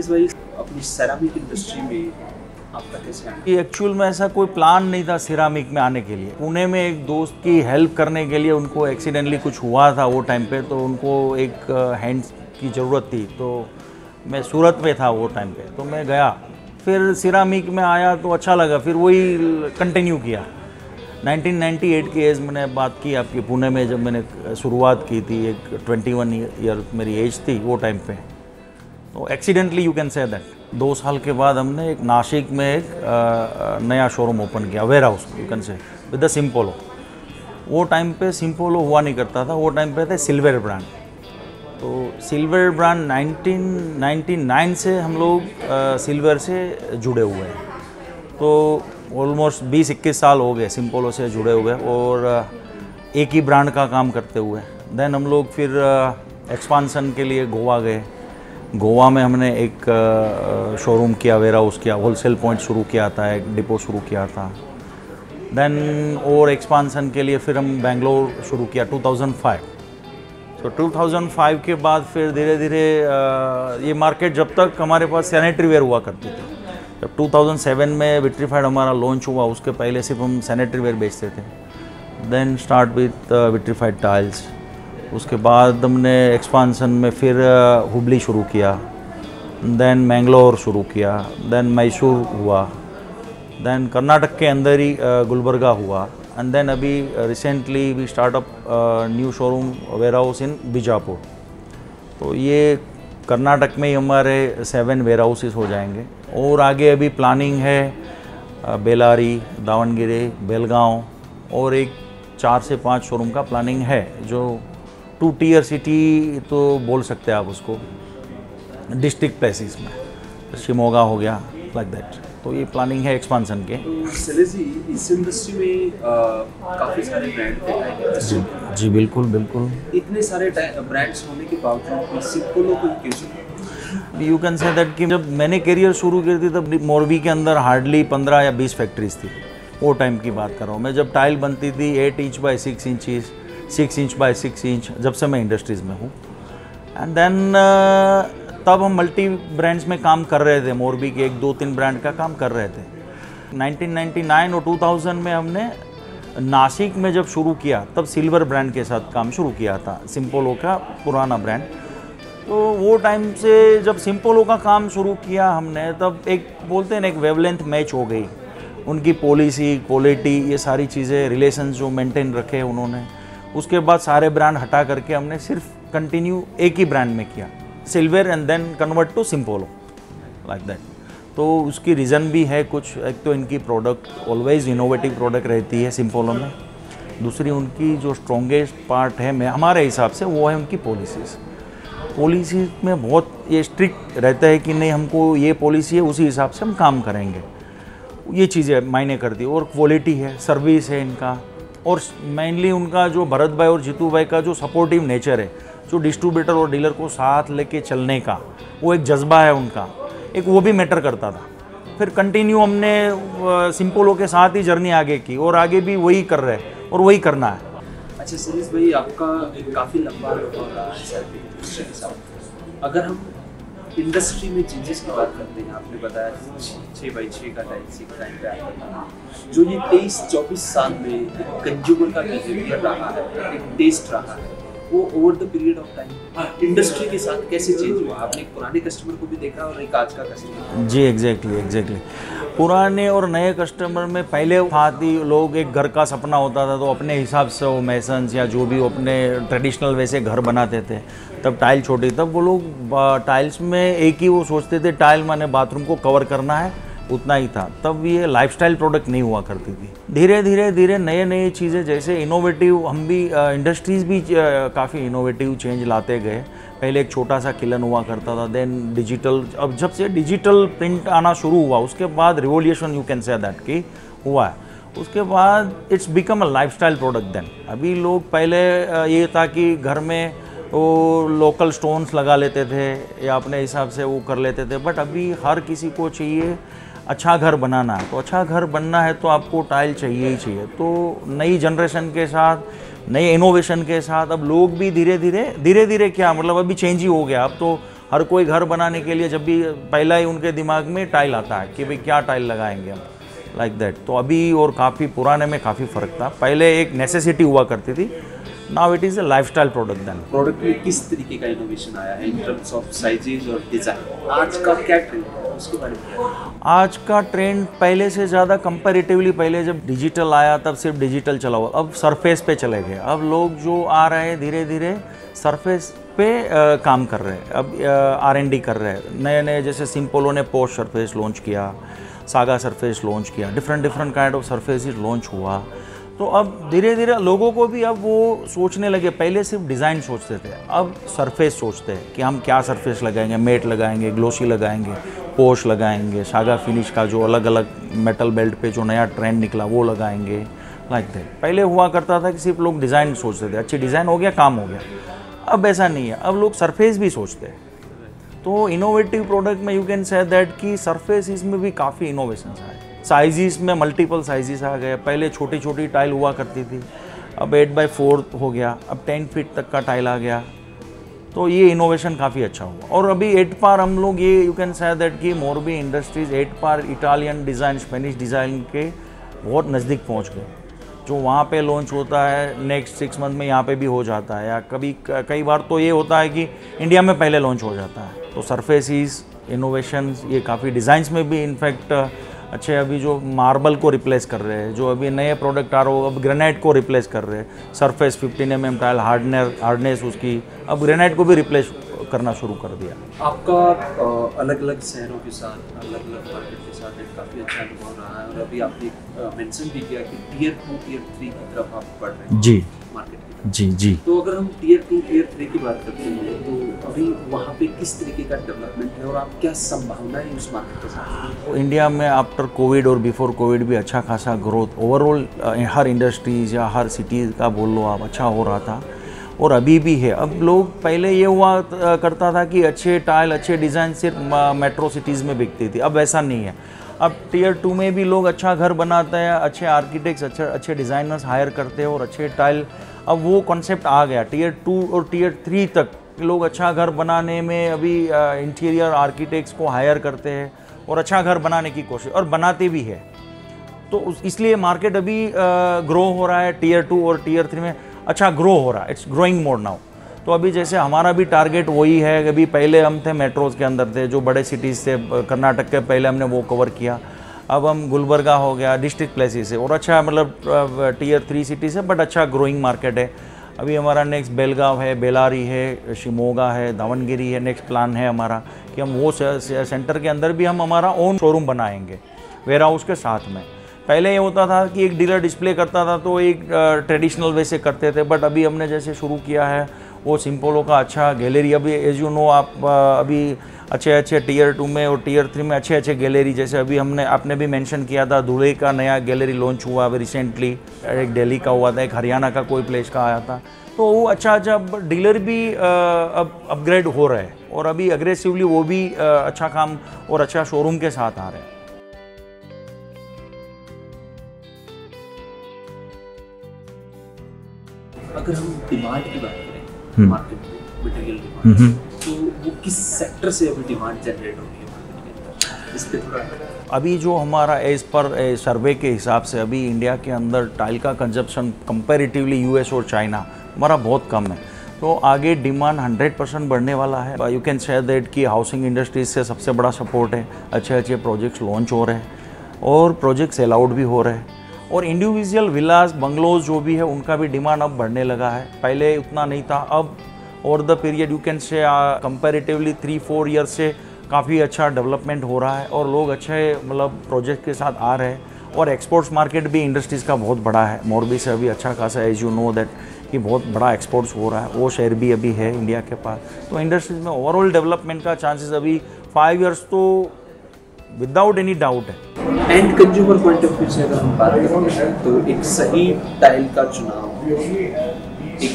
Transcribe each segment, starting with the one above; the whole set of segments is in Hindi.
शैलेश भाई, अपनी सेरामिक इंडस्ट्री में आपका कैसे एक्चुअल में ऐसा कोई प्लान नहीं था सिरामिक में आने के लिए। पुणे में एक दोस्त की हेल्प करने के लिए उनको एक्सीडेंटली कुछ हुआ था वो टाइम पे तो उनको एक हैंड की ज़रूरत थी। तो मैं सूरत में था वो टाइम पे तो मैं गया। फिर सिरामिक में आया तो अच्छा लगा, फिर वही कंटिन्यू किया। 1998 की एज मैंने बात की आपकी, पुणे में जब मैंने शुरुआत की थी, एक 21 ईयर मेरी एज थी वो टाइम पे। तो accidentally you can say that दो साल के बाद हमने एक नासिक में एक अ, नया शोरूम ओपन किया warehouse you can say with the Simpolo वो टाइम पे सिम्पोलो हुआ नहीं करता था वो टाइम पे थे सिल्वर ब्रांड तो सिल्वर ब्रांड 1999 से हम लोग सिल्वर से जुड़े हुए हैं. तो ऑलमोस्ट 20-21 साल हो गए सिम्पोलो से जुड़े हुए और एक ही ब्रांड का काम करते हुए. देन हम लोग फिर एक्सपांसन के लिए गोवा गए. गोवा में हमने एक शोरूम किया वेयर हाउस किया होलसेल पॉइंट शुरू किया था, एक डिपो शुरू किया था। देन और एक्सपांसन के लिए फिर हम बेंगलोर शुरू किया 2005 तो 2005 के बाद फिर धीरे धीरे ये मार्केट जब तक हमारे पास सैनिटरी वेयर हुआ करती थी। जब 2007 में विट्रीफाइड हमारा लॉन्च हुआ, उसके पहले सिर्फ़ हम सैनिटरी वेयर बेचते थे। Then start with vitrified tiles उसके बाद हमने एक्सपांसन में फिर हुबली शुरू किया। देन मैंगलोर शुरू किया। देन मैसूर हुआ। देन कर्नाटक के अंदर ही गुलबर्गा हुआ। एंड देन अभी recently we start up new showroom warehouse in Bijapur तो ये कर्नाटक में ही हमारे सेवन वेयर हाउसेस हो जाएँगे। और आगे अभी प्लानिंग है बेलारी दावणगिरी बेलगांव और एक चार से पाँच शोरूम का प्लानिंग है, जो टू टीयर सिटी तो बोल सकते हैं आप उसको। डिस्ट्रिक्ट प्लेसेस में। शिमोगा हो गया लाइक दैट तो ये प्लानिंग है एक्सपांसन के। तो जी इस इंडस्ट्री में काफ़ी सारे ब्रांड में जी बिल्कुल बिल्कुल। इतने सारे ब्रांड्स होने के बावजूद यू कैन से दैट कि जब मैंने करियर शुरू की थी तब मोरबी के अंदर हार्डली पंद्रह या बीस फैक्ट्रीज थी। वो टाइम की बात कर रहा हूँ। मैं जब टाइल बनती थी eight inch by six inches six inch by six inch, जब से मैं इंडस्ट्रीज़ में हूँ। एंड देन तब हम मल्टी ब्रांड्स में काम कर रहे थे मोरबी के एक दो तीन ब्रांड का काम कर रहे थे। 1999 और 2000 में हमने नासिक में जब शुरू किया, तब सिल्वर ब्रांड के साथ काम शुरू किया था सिम्पोलो का पुराना ब्रांड तो वो टाइम से जब सिम्पोलो का काम शुरू किया हमने, तब एक, बोलते हैं ना, एक वेवलेंथ मैच हो गई। उनकी पॉलिसी क्वालिटी ये सारी चीज़ें रिलेशन जो मेंटेन रखे उन्होंने। उसके बाद सारे ब्रांड हटा करके हमने सिर्फ़ कंटिन्यू एक ही ब्रांड में किया। Silver and then convert to Simpolo like that तो उसकी रीज़न भी है कुछ, एक तो इनकी प्रोडक्ट ऑलवेज इनोवेटिव प्रोडक्ट रहती है सिम्पोलो में। दूसरी उनकी जो स्ट्रॉन्गेस्ट पार्ट है, मैं, हमारे हिसाब से वो है उनकी पॉलिसीज़ पॉलिसी में बहुत ये स्ट्रिक्ट रहता है कि नहीं, हमको ये पॉलिसी है, उसी हिसाब से हम काम करेंगे। ये चीज़ें मायने करती है। और क्वालिटी है सर्विस है इनका। और मेनली उनका जो भरत भाई और जीतू भाई का जो सपोर्टिव नेचर है, जो डिस्ट्रीब्यूटर और डीलर को साथ लेके चलने का, वो एक जज्बा है उनका। एक वो भी मैटर करता था। फिर कंटिन्यू हमने सिंपोलो के साथ ही जर्नी आगे की और आगे भी वही कर रहे हैं और वही करना है। अच्छा सुरेश भाई, आपका काफ़ी लंबा अगर हम इंडस्ट्री में चेंजेस की बात करते हैं, आपने बताया छः बाई छः का टाइम एक टाइम पे आता जो ये तेईस, चौबीस साल में एक कंज्यूमर का बिहेवियर रहा है, एक टेस्ट रहा है, वो over the period of time industry के साथ कैसे चेंज हुआ? आपने एक पुराने कस्टमर को भी देखा और एक आज का कस्टमर जी एग्जैक्टली एग्जैक्टली पुराने और नए कस्टमर में पहले ही लोग एक घर का सपना होता था तो अपने हिसाब से वो मैसन्स या जो भी अपने ट्रेडिशनल वैसे घर बनाते थे। तब टाइल छोटी तब वो लोग टाइल्स में एक ही वो सोचते थे, टाइल माने बाथरूम को कवर करना है, उतना ही था। तब ये लाइफस्टाइल प्रोडक्ट नहीं हुआ करती थी। धीरे धीरे धीरे नए नए चीज़ें, जैसे इनोवेटिव हम भी इंडस्ट्रीज़ भी काफ़ी इनोवेटिव चेंज लाते गए। पहले एक छोटा सा किलन हुआ करता था देन डिजिटल अब जब से डिजिटल प्रिंट आना शुरू हुआ, उसके बाद revolution you can say that की हुआ है। उसके बाद it's become a lifestyle product then अभी लोग पहले ये था कि घर में वो लोकल स्टोन्स लगा लेते थे, या अपने हिसाब से वो कर लेते थे। बट अभी हर किसी को चाहिए अच्छा घर बनाना। तो अच्छा घर बनना है तो आपको टाइल चाहिए ही चाहिए। तो नई जनरेशन के साथ, नए इनोवेशन के साथ अब लोग भी धीरे धीरे धीरे धीरे क्या मतलब अभी चेंज ही हो गया। अब तो हर कोई घर बनाने के लिए जब भी पहला ही उनके दिमाग में टाइल आता है कि भाई क्या टाइल लगाएँगे हम लाइक दैट तो अभी और काफ़ी पुराने में काफ़ी फ़र्क था। पहले एक नेसेसिटी हुआ करती थी now it is a life style product then product में किस तरीके का इनोवेशन आया है इन टर्म्स ऑफ़ साइजेज और डिज़ाइन आज का क्या ट्रेंड उसके बारे में आज का ट्रेंड पहले से ज़्यादा कंपैरेटिवली पहले जब डिजिटल आया तब सिर्फ़ डिजिटल चला हुआ। अब सरफेस पे चले गए। अब लोग जो आ रहे हैं धीरे धीरे सरफेस पे अ, काम कर रहे हैं। अब आर एन डी कर रहे हैं। नए नए जैसे सिंपोलो ने पोस्ट सरफेस लॉन्च किया सागा सरफेस लॉन्च किया। Different different kind of surface launch हुआ। तो अब धीरे धीरे लोगों को भी अब वो सोचने लगे, पहले सिर्फ़ डिज़ाइन सोचते थे, अब सरफेस सोचते हैं कि हम क्या सरफेस लगाएँगे, मेट लगाएँगे, ग्लोसी लगाएँगे, पोश लगाएँगे, सागा फिनिश का जो अलग अलग मेटल बेल्ट पे जो नया ट्रेंड निकला, वो लगाएँगे लाइक दैट पहले हुआ करता था कि सिर्फ़ लोग डिज़ाइन सोचते थे, अच्छी डिज़ाइन हो गया, काम हो गया। अब ऐसा नहीं है, अब लोग सरफेस भी सोचते हैं। तो इनोवेटिव प्रोडक्ट में यू कैन से दैट कि सरफेस इसमें भी काफ़ी इनोवेशन आए। साइजेस में मल्टीपल साइजेस आ गए। पहले छोटी छोटी टाइल हुआ करती थी। अब एट बाई फोर हो गया। अब टेन फीट तक का टाइल आ गया। तो ये इनोवेशन काफ़ी अच्छा हुआ। और अभी एट पार हम लोग ये यू कैन से दैट कि Morbi industries at par Italian design Spanish design के बहुत नज़दीक पहुँच गए। जो वहाँ पे लॉन्च होता है नेक्स्ट सिक्स मंथ में यहाँ पे भी हो जाता है। या कभी कई बार तो ये होता है कि इंडिया में पहले लॉन्च हो जाता है। तो सरफेसिस इनोवेशन ये काफ़ी डिज़ाइंस में भी इनफैक्ट अच्छे अभी जो मार्बल को रिप्लेस कर रहे हैं जो अभी नए प्रोडक्ट आ रहे हो अब ग्रेनाइट को रिप्लेस कर रहे हैं। Surface 15 M M tile hardener hardness उसकी अब ग्रेनाइट को भी रिप्लेस करना शुरू कर दिया। आपका अलग अलग शहरों के साथ अलग अलग मार्केट के साथ एक काफ़ी अच्छा अनुभव रहा है और अभी आपने मेंशन भी किया कि टीयर टू टीयर थ्री की तरफ़ आप बढ़ रहे हैं। जी। जी जी। तो अगर हम टीयर टू टीयर थ्री की बात करते हैं तो अभी वहाँ पे किस तरीके का डेवलपमेंट है और आप क्या संभावना है उस मार्केट के साथ? तो इंडिया में आफ्टर कोविड और बिफोर कोविड भी अच्छा खासा ग्रोथ ओवरऑल हर इंडस्ट्रीज़ या हर सिटीज़ का बोल लो आप अच्छा हो रहा था। और अभी भी है। अब लोग पहले ये हुआ करता था कि अच्छे टाइल अच्छे डिज़ाइन सिर्फ़ मेट्रो सिटीज़ में बिकती थी। अब ऐसा नहीं है। अब टीयर टू में भी लोग अच्छा घर बनाते हैं अच्छे आर्किटेक्ट्स अच्छे अच्छे डिज़ाइनर्स हायर करते हैं और अच्छे टाइल अब वो कॉन्सेप्ट आ गया। टीयर टू और टीयर थ्री तक लोग अच्छा घर बनाने में अभी इंटीरियर आर्किटेक्ट्स को हायर करते हैं और अच्छा घर बनाने की कोशिश, और बनाते भी है। तो इसलिए मार्केट अभी ग्रो हो रहा है टीयर टू और टीयर थ्री में। अच्छा ग्रो हो रहा है इट्स ग्रोइंग मोड नाउ तो अभी जैसे हमारा भी टारगेट वही है, अभी पहले हम थे मेट्रोज के अंदर थे, जो बड़े सिटीज़ थे कर्नाटक के पहले हमने वो कवर किया। अब हम गुलबर्गा हो गया डिस्ट्रिक्ट प्लेसेस है। और अच्छा मतलब टीयर थ्री सिटीज़ है बट अच्छा ग्रोइंग मार्केट है। अभी हमारा नेक्स्ट बेलगांव है, बेलारी है, शिमोगा है, दावनगिरी है नेक्स्ट प्लान है हमारा कि हम वो सेंटर के अंदर भी हम हमारा ओन शोरूम बनाएँगे वेयर हाउस के साथ में। पहले ये होता था कि एक डीलर डिस्प्ले करता था तो एक ट्रेडिशनल वे से करते थे बट अभी हमने जैसे शुरू किया है वो सिंपोलो का अच्छा गैलरी, अभी एज यू नो आप अभी अच्छे अच्छे टीयर टू में और टीयर थ्री में अच्छे अच्छे गैलरी, जैसे अभी हमने, आपने भी मेंशन किया था, धुले का नया गैलरी लॉन्च हुआ अभी रिसेंटली एक दिल्ली का हुआ था, एक हरियाणा का कोई प्लेस का आया था तो वो अच्छा अच्छा डीलर भी अब अपग्रेड हो रहे हैं और अभी अग्रेसिवली वो भी अच्छा काम और अच्छा शोरूम के साथ आ रहे हैं अगर हम डिमांड की बात। मार्केट में मटेरियल डिमांड तो वो किस सेक्टर से अभी डिमांड जनरेट हो रही है इस पे थोड़ा अभी जो हमारा एज पर सर्वे के हिसाब से अभी इंडिया के अंदर टाइल का कंजप्शन कंपैरेटिवली यूएस और चाइना हमारा बहुत कम है। तो आगे डिमांड 100 परसेंट बढ़ने वाला है। यू कैन शेयर दैट कि हाउसिंग इंडस्ट्रीज़ से सबसे बड़ा सपोर्ट है। अच्छे अच्छे प्रोजेक्ट्स लॉन्च हो रहे हैं और प्रोजेक्ट्स आउट भी हो रहे हैं। और इंडिविजुअल विलास बंगलोज जो भी है, उनका भी डिमांड अब बढ़ने लगा है। पहले उतना नहीं था, अब और the period you can say comparatively three four years से काफ़ी अच्छा डेवलपमेंट हो रहा है और लोग अच्छे मतलब प्रोजेक्ट के साथ आ रहे हैं। और एक्सपोर्ट्स मार्केट भी इंडस्ट्रीज़ का बहुत बड़ा है। मोरबी से अभी अच्छा खासा एज यू नो दैट कि बहुत बड़ा एक्सपोर्ट्स हो रहा है। वो शेयर भी अभी है इंडिया के पास। तो इंडस्ट्रीज़ में ओवरऑल डेवलपमेंट का चांसेस अभी फाइव ईयर्स तो विदाउट एनी डाउट है। And consumer point of view से अगर हम बात करें तो एक सही टाइल का चुनाव एक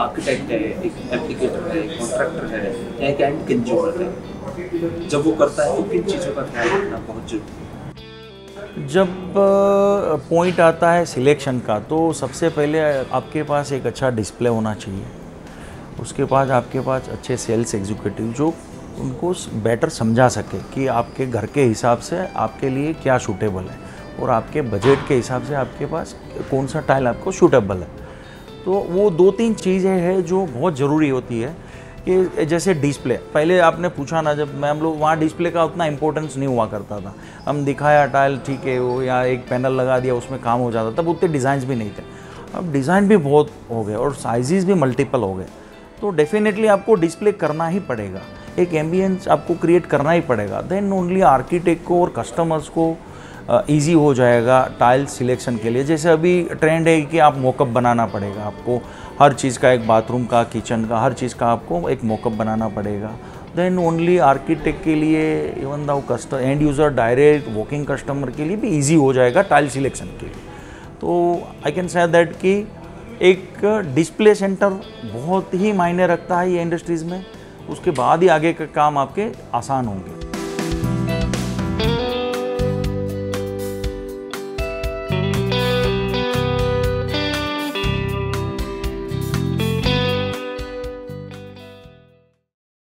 आर्किटेक्ट है एक एप्लीकेटर है एक कॉन्ट्रैक्टर है या एक एंड कंज्यूमर है। जब वो करता है तो किन चीज़ों का ख्याल रखना बहुत ज़रूरी है। जब पॉइंट आता है सिलेक्शन का तो सबसे पहले आपके पास एक अच्छा डिस्प्ले होना चाहिए। उसके बाद आपके पास अच्छे सेल्स एग्जीक्यूटिव जो उनको बेटर समझा सके कि आपके घर के हिसाब से आपके लिए क्या सूटेबल है और आपके बजट के हिसाब से आपके पास कौन सा टाइल आपको सूटेबल है। तो वो दो तीन चीज़ें हैं जो बहुत ज़रूरी होती है कि जैसे डिस्प्ले पहले आपने पूछा ना, जब मैं हम लोग, वहाँ डिस्प्ले का उतना इंपॉर्टेंस नहीं हुआ करता था। हम दिखाया टाइल ठीक है, वो या एक पैनल लगा दिया, उसमें काम हो जाता तब उतने डिज़ाइन भी नहीं थे। अब डिज़ाइन भी बहुत हो गए और साइजेस भी मल्टीपल हो गए। तो डेफिनेटली आपको डिस्प्ले करना ही पड़ेगा। एक एम्बियंस आपको क्रिएट करना ही पड़ेगा। देन ओनली आर्किटेक्ट को और कस्टमर्स को ईजी हो जाएगा टाइल सिलेक्शन के लिए। जैसे अभी ट्रेंड है कि आप मोकअप बनाना पड़ेगा आपको। हर चीज़ का एक बाथरूम का किचन का, हर चीज़ का आपको एक मोकअप बनाना पड़ेगा। देन ओनली आर्किटेक्ट के लिए even the customer and user direct walking customer के लिए भी ईजी हो जाएगा टाइल सिलेक्शन के लिए। तो आई कैन से दैट कि एक डिस्प्ले सेंटर बहुत ही मायने रखता है ये इंडस्ट्रीज़ में। उसके बाद ही आगे का काम आपके आसान होंगे।